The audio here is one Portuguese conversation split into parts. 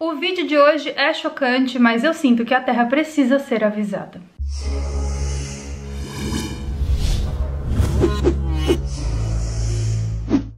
O vídeo de hoje é chocante, mas eu sinto que a Terra precisa ser avisada.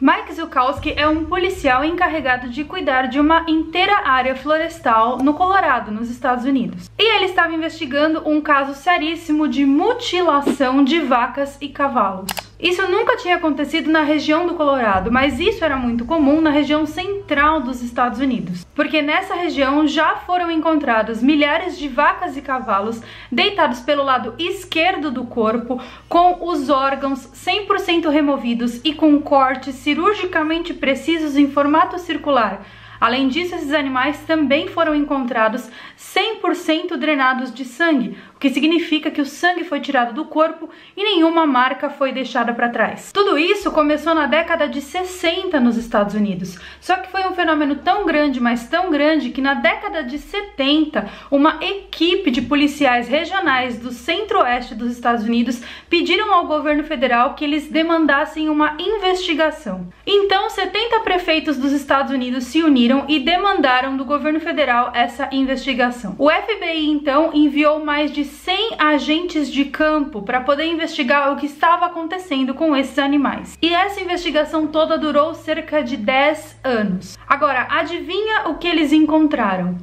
Mike Zukowski é um policial encarregado de cuidar de uma inteira área florestal no Colorado, nos Estados Unidos. E ele estava investigando um caso seríssimo de mutilação de vacas e cavalos. Isso nunca tinha acontecido na região do Colorado, mas isso era muito comum na região central dos Estados Unidos, porque nessa região já foram encontradas milhares de vacas e cavalos deitados pelo lado esquerdo do corpo, com os órgãos 100% removidos e com cortes cirurgicamente precisos em formato circular. Além disso, esses animais também foram encontrados 100% drenados de sangue, o que significa que o sangue foi tirado do corpo e nenhuma marca foi deixada para trás. Tudo isso começou na década de 60 nos Estados Unidos, só que foi um fenômeno tão grande, mas tão grande, que na década de 70, uma equipe de policiais regionais do centro-oeste dos Estados Unidos pediram ao governo federal que eles demandassem uma investigação. Então, 70 prefeitos dos Estados Unidos se uniram e demandaram do governo federal essa investigação. O FBI então enviou mais de 100 agentes de campo para poder investigar o que estava acontecendo com esses animais. E essa investigação toda durou cerca de 10 anos. Agora, adivinha o que eles encontraram?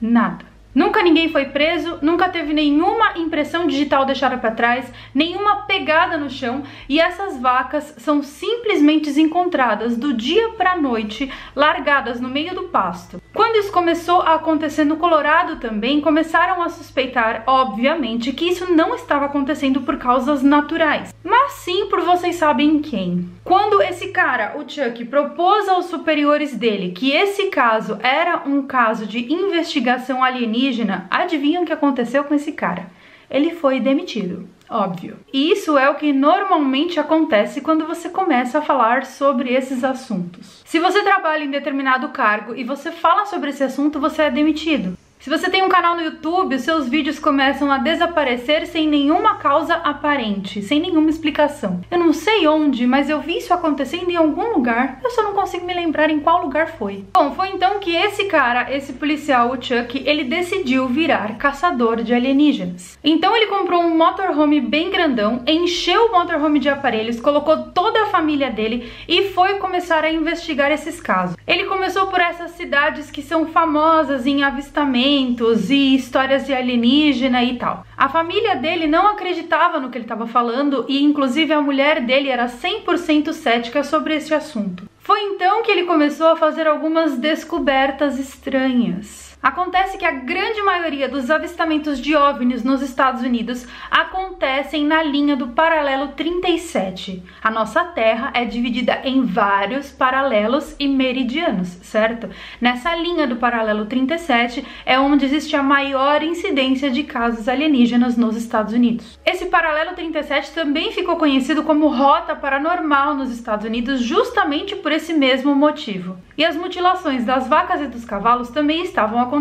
Nada. Nunca ninguém foi preso, nunca teve nenhuma impressão digital deixada para trás, nenhuma pegada no chão e essas vacas são simplesmente encontradas do dia para noite, largadas no meio do pasto. Quando isso começou a acontecer no Colorado também, começaram a suspeitar, obviamente, que isso não estava acontecendo por causas naturais, mas sim por vocês sabem quem. Quando esse cara, o Chuck, propôs aos superiores dele que esse caso era um caso de investigação alienígena alienígena, adivinham o que aconteceu com esse cara? Ele foi demitido, óbvio. E isso é o que normalmente acontece quando você começa a falar sobre esses assuntos. Se você trabalha em determinado cargo e você fala sobre esse assunto, você é demitido. Se você tem um canal no YouTube, seus vídeos começam a desaparecer sem nenhuma causa aparente, sem nenhuma explicação. Eu não sei onde, mas eu vi isso acontecendo em algum lugar, eu só não consigo me lembrar em qual lugar foi. Bom, foi então que esse cara, esse policial, o Chuck, ele decidiu virar caçador de alienígenas. Então ele comprou um motorhome bem grandão, encheu o motorhome de aparelhos, colocou toda a família dele e foi começar a investigar esses casos. Ele começou por essas cidades que são famosas em e histórias de alienígena e tal. A família dele não acreditava no que ele estava falando e inclusive a mulher dele era 100% cética sobre esse assunto. Foi então que ele começou a fazer algumas descobertas estranhas. Acontece que a grande maioria dos avistamentos de OVNIs nos Estados Unidos acontecem na linha do paralelo 37. A nossa Terra é dividida em vários paralelos e meridianos, certo? Nessa linha do paralelo 37 é onde existe a maior incidência de casos alienígenas nos Estados Unidos. Esse paralelo 37 também ficou conhecido como rota paranormal nos Estados Unidos justamente por esse mesmo motivo. E as mutilações das vacas e dos cavalos também estavam acontecendo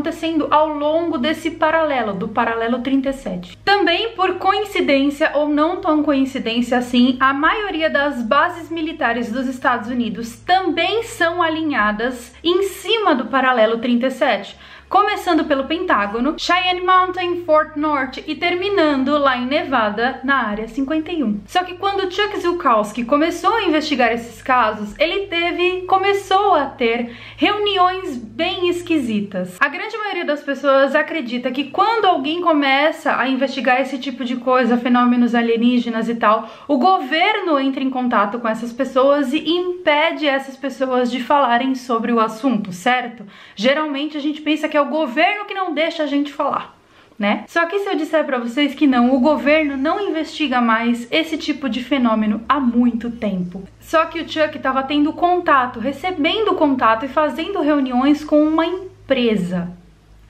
ao longo desse paralelo, do paralelo 37. Também por coincidência ou não tão coincidência assim, a maioria das bases militares dos Estados Unidos também são alinhadas em cima do paralelo 37 começando pelo Pentágono, Cheyenne Mountain, Fort North e terminando lá em Nevada, na Área 51. Só que quando Chuck Zukowski começou a investigar esses casos, ele teve, começou a ter reuniões bem esquisitas. A grande maioria das pessoas acredita que quando alguém começa a investigar esse tipo de coisa, fenômenos alienígenas e tal, o governo entra em contato com essas pessoas e impede essas pessoas de falarem sobre o assunto, certo? Geralmente a gente pensa que é o governo que não deixa a gente falar. Né? Só que se eu disser para vocês que não, o governo não investiga mais esse tipo de fenômeno há muito tempo. Só que o Chuck estava tendo contato, recebendo contato e fazendo reuniões com uma empresa.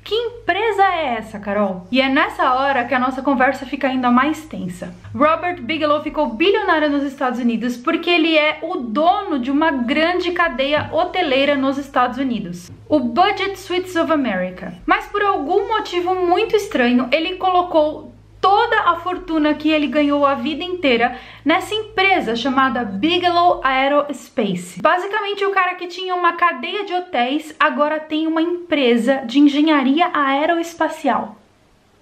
Que empresa é essa, Carol? E é nessa hora que a nossa conversa fica ainda mais tensa. Robert Bigelow ficou bilionário nos Estados Unidos porque ele é o dono de uma grande cadeia hoteleira nos Estados Unidos, o Budget Suites of America. Mas por algum motivo muito estranho, ele colocou toda a fortuna que ele ganhou a vida inteira nessa empresa chamada Bigelow Aerospace. Basicamente, o cara que tinha uma cadeia de hotéis agora tem uma empresa de engenharia aeroespacial.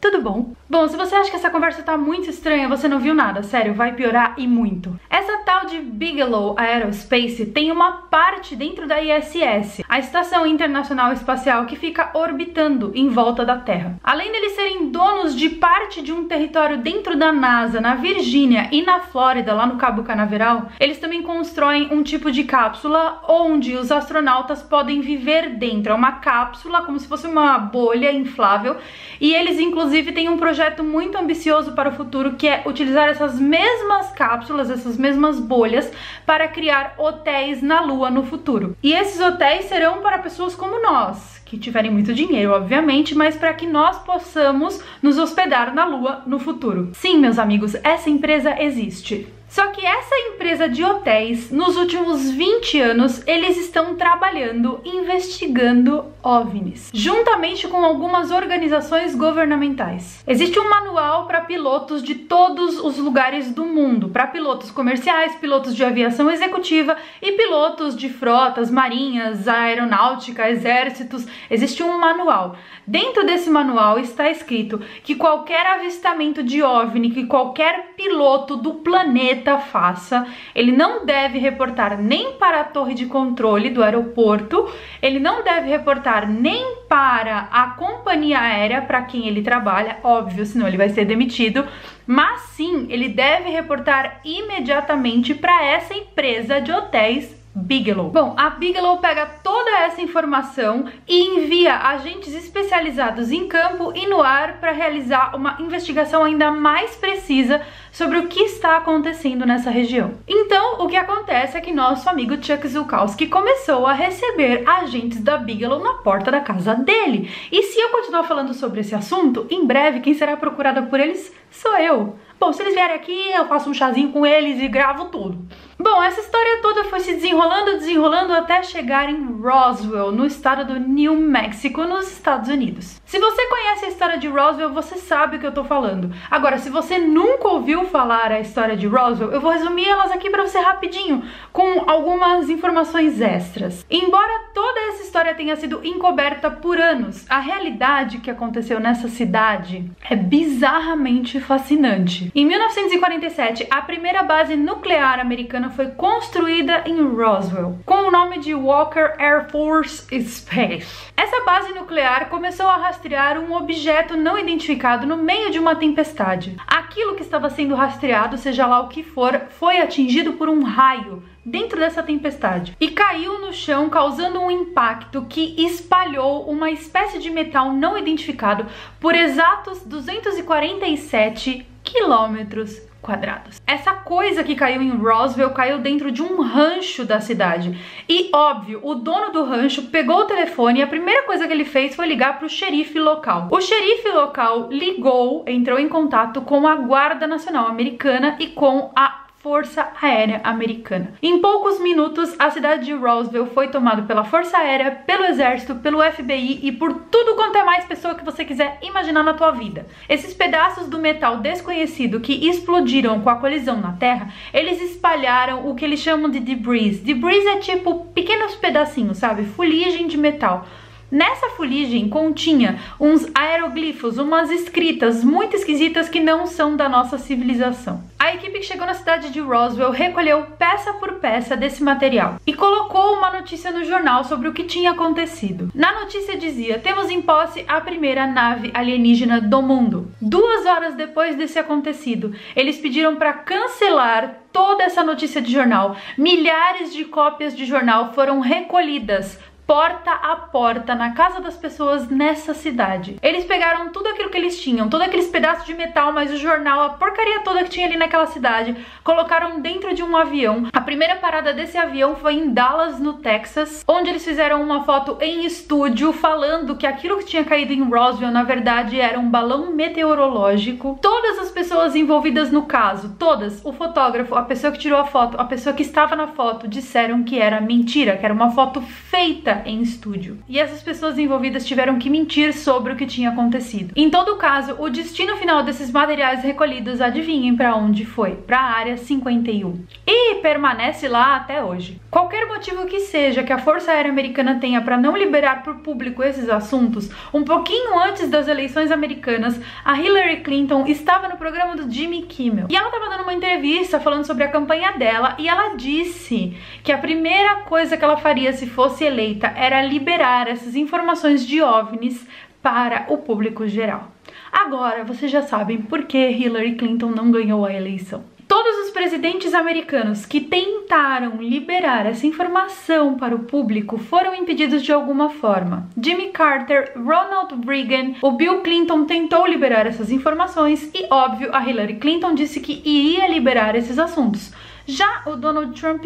Tudo bom? Bom, se você acha que essa conversa tá muito estranha, você não viu nada, sério, vai piorar e muito. Essa tal de Bigelow Aerospace tem uma parte dentro da ISS, a Estação Internacional Espacial que fica orbitando em volta da Terra. Além deles serem donos de parte de um território dentro da NASA, na Virgínia e na Flórida, lá no Cabo Canaveral, eles também constroem um tipo de cápsula onde os astronautas podem viver dentro. É uma cápsula como se fosse uma bolha inflável e eles inclusive têm um projeto projeto muito ambicioso para o futuro que é utilizar essas mesmas cápsulas, essas mesmas bolhas para criar hotéis na Lua no futuro. E esses hotéis serão para pessoas como nós, que tiverem muito dinheiro, obviamente, mas para que nós possamos nos hospedar na Lua no futuro. Sim, meus amigos, essa empresa existe. Só que essa empresa de hotéis, nos últimos 20 anos, eles estão trabalhando investigando OVNIs, juntamente com algumas organizações governamentais. Existe um manual para pilotos de todos os lugares do mundo, para pilotos comerciais, pilotos de aviação executiva e pilotos de frotas, marinhas, aeronáutica, exércitos. Existe um manual. Dentro desse manual está escrito que qualquer avistamento de OVNI, que qualquer piloto do planeta planeta faça, ele não deve reportar nem para a torre de controle do aeroporto, ele não deve reportar nem para a companhia aérea para quem ele trabalha, óbvio, senão ele vai ser demitido, mas sim, ele deve reportar imediatamente para essa empresa de hotéis Bigelow. Bom, a Bigelow pega toda essa informação e envia agentes especializados em campo e no ar para realizar uma investigação ainda mais precisa sobre o que está acontecendo nessa região. Então, o que acontece é que nosso amigo Chuck Zukowski começou a receber agentes da Bigelow na porta da casa dele. E se eu continuar falando sobre esse assunto, em breve quem será procurada por eles sou eu. Bom, se eles vierem aqui, eu faço um chazinho com eles e gravo tudo. Bom, essa história toda foi se desenrolando, desenrolando até chegar em Roswell, no estado do New Mexico, nos Estados Unidos. Se você conhece a história de Roswell, você sabe o que eu tô falando. Agora, se você nunca ouviu falar a história de Roswell, eu vou resumir elas aqui para você rapidinho, com algumas informações extras. Embora toda essa história tenha sido encoberta por anos, a realidade que aconteceu nessa cidade é bizarramente fascinante. Em 1947, a primeira base nuclear americana foi construída em Roswell, com o nome de Walker Air Force Space. Essa base nuclear começou a rastrear um objeto não identificado no meio de uma tempestade. Aquilo que estava sendo rastreado, seja lá o que for, foi atingido por um raio dentro dessa tempestade e caiu no chão, causando um impacto que espalhou uma espécie de metal não identificado por exatos 247 quilômetros quadrados. Essa coisa que caiu em Roswell caiu dentro de um rancho da cidade. E óbvio, o dono do rancho pegou o telefone e a primeira coisa que ele fez foi ligar para o xerife local. O xerife local ligou, entrou em contato com a Guarda Nacional Americana e com a Força Aérea Americana. Em poucos minutos, a cidade de Roswell foi tomada pela Força Aérea, pelo Exército, pelo FBI e por tudo quanto é mais pessoa que você quiser imaginar na tua vida. Esses pedaços do metal desconhecido que explodiram com a colisão na Terra, eles espalharam o que eles chamam de debris. Debris é tipo pequenos pedacinhos, sabe? Fuligem de metal Nessa fuligem continha uns aeroglifos, umas escritas muito esquisitas que não são da nossa civilização. A equipe que chegou na cidade de Roswell recolheu peça por peça desse material e colocou uma notícia no jornal sobre o que tinha acontecido. Na notícia dizia: temos em posse a primeira nave alienígena do mundo. Duas horas depois desse acontecido, eles pediram para cancelar toda essa notícia de jornal. Milhares de cópias de jornal foram recolhidas porta a porta na casa das pessoas nessa cidade. Eles pegaram tudo aquilo que eles tinham, todos aqueles pedaços de metal, mas o jornal, a porcaria toda que tinha ali naquela cidade, colocaram dentro de um avião. A primeira parada desse avião foi em Dallas, no Texas, onde eles fizeram uma foto em estúdio falando que aquilo que tinha caído em Roswell na verdade era um balão meteorológico. Todas as pessoas envolvidas no caso, todas, o fotógrafo, a pessoa que tirou a foto, a pessoa que estava na foto, disseram que era mentira, que era uma foto feita em estúdio. E essas pessoas envolvidas tiveram que mentir sobre o que tinha acontecido. Em todo caso, o destino final desses materiais recolhidos, adivinhem para onde foi? Para a área 51. E permanece lá até hoje. Qualquer motivo que seja que a Força Aérea Americana tenha para não liberar para o público esses assuntos, um pouquinho antes das eleições americanas, a Hillary Clinton estava no programa do Jimmy Kimmel. E ela estava dando uma entrevista falando sobre a campanha dela e ela disse que a primeira coisa que ela faria se fosse eleita era liberar essas informações de OVNIs para o público geral. Agora, vocês já sabem por que Hillary Clinton não ganhou a eleição. Todos os presidentes americanos que tentaram liberar essa informação para o público foram impedidos de alguma forma. Jimmy Carter, Ronald Reagan, o Bill Clinton tentou liberar essas informações e, óbvio, a Hillary Clinton disse que iria liberar esses assuntos. Já o Donald Trump,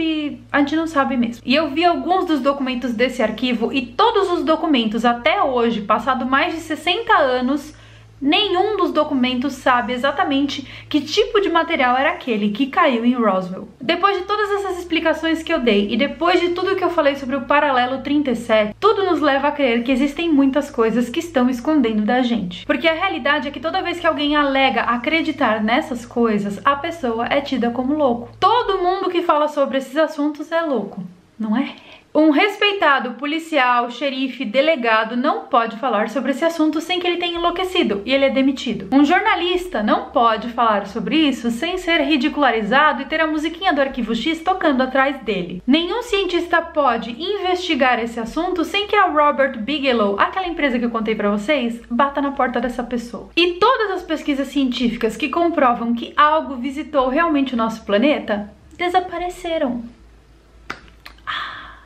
a gente não sabe mesmo. E eu vi alguns dos documentos desse arquivo e todos os documentos até hoje, passado mais de 60 anos, nenhum dos documentos sabe exatamente que tipo de material era aquele que caiu em Roswell. Depois de todas essas explicações que eu dei e depois de tudo que eu falei sobre o paralelo 37, tudo nos leva a crer que existem muitas coisas que estão escondendo da gente. Porque a realidade é que toda vez que alguém alega acreditar nessas coisas, a pessoa é tida como louco. Todo mundo que fala sobre esses assuntos é louco, não é? Um respeitado policial, xerife, delegado não pode falar sobre esse assunto sem que ele tenha enlouquecido e ele é demitido. Um jornalista não pode falar sobre isso sem ser ridicularizado e ter a musiquinha do arquivo X tocando atrás dele. Nenhum cientista pode investigar esse assunto sem que a Robert Bigelow, aquela empresa que eu contei para vocês, bata na porta dessa pessoa. E todas as pesquisas científicas que comprovam que algo visitou realmente o nosso planeta desapareceram.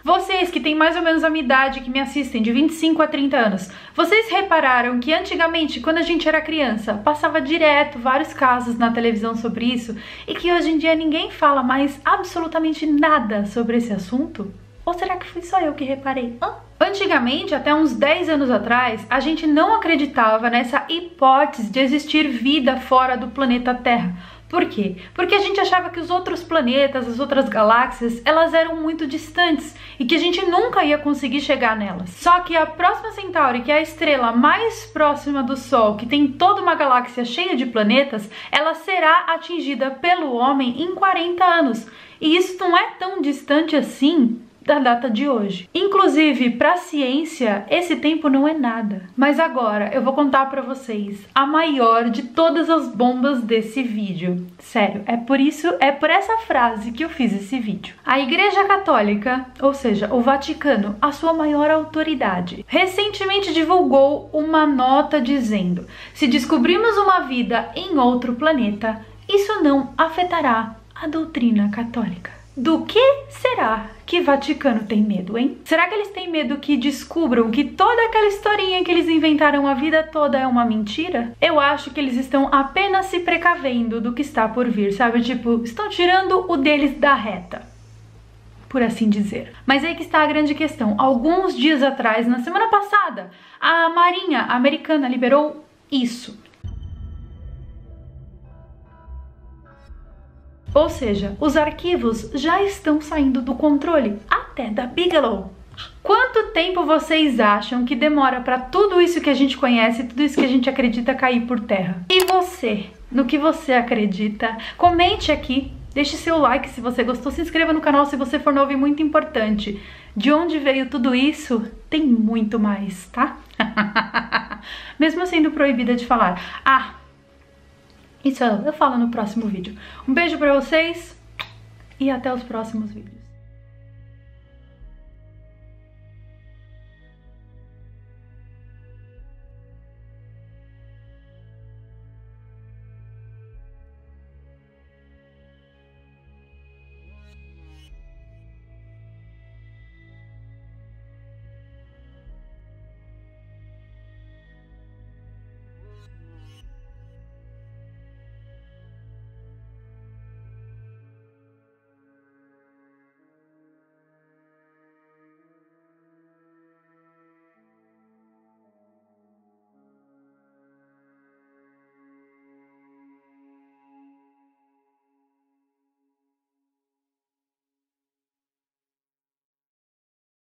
Vocês que têm mais ou menos a minha idade, que me assistem, de 25 a 30 anos, vocês repararam que antigamente, quando a gente era criança, passava direto vários casos na televisão sobre isso e que hoje em dia ninguém fala mais absolutamente nada sobre esse assunto? Ou será que fui só eu que reparei? Hã? Antigamente, até uns 10 anos atrás, a gente não acreditava nessa hipótese de existir vida fora do planeta Terra. Por quê? Porque a gente achava que os outros planetas, as outras galáxias, elas eram muito distantes e que a gente nunca ia conseguir chegar nelas. Só que a próxima Centauri, que é a estrela mais próxima do Sol, que tem toda uma galáxia cheia de planetas, ela será atingida pelo homem em 40 anos. E isso não é tão distante assim da data de hoje. Inclusive, para a ciência, esse tempo não é nada. Mas agora eu vou contar para vocês a maior de todas as bombas desse vídeo. Sério, é por isso, é por essa frase que eu fiz esse vídeo. A Igreja Católica, ou seja, o Vaticano, a sua maior autoridade, recentemente divulgou uma nota dizendo: se descobrimos uma vida em outro planeta, isso não afetará a doutrina católica. Do que será que Vaticano tem medo, hein? Será que eles têm medo que descubram que toda aquela historinha que eles inventaram a vida toda é uma mentira? Eu acho que eles estão apenas se precavendo do que está por vir, sabe? Tipo, estão tirando o deles da reta por assim dizer. Mas aí que está a grande questão. Alguns dias atrás, na semana passada, a Marinha americana liberou isso. Ou seja, os arquivos já estão saindo do controle, até da Bigelow. Quanto tempo vocês acham que demora para tudo isso que a gente conhece, tudo isso que a gente acredita cair por terra? E você? No que você acredita? Comente aqui, deixe seu like se você gostou, se inscreva no canal se você for novo e muito importante. De onde veio tudo isso? Tem muito mais, tá? Mesmo sendo proibida de falar. Ah, isso eu falo no próximo vídeo. Um beijo pra vocês e até os próximos vídeos.